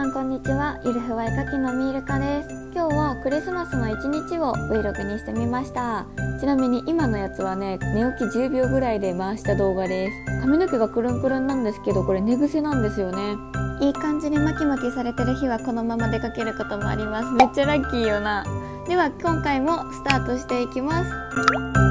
さんこんにちは。ゆるふわいかきのみーるかです。今日はクリスマスの1日を Vlog にしてみました。ちなみに今のやつはね寝起き10秒ぐらいで回した動画です。髪の毛がくるんくるんなんですけどこれ寝癖なんですよね。いい感じに巻き巻きされてる日はこのまま出かけることもあります。めっちゃラッキーよな。では今回もスタートしていきます。